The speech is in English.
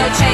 no chance.